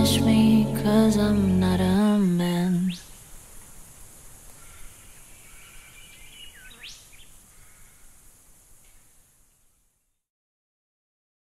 punish me, cause I'm not a man.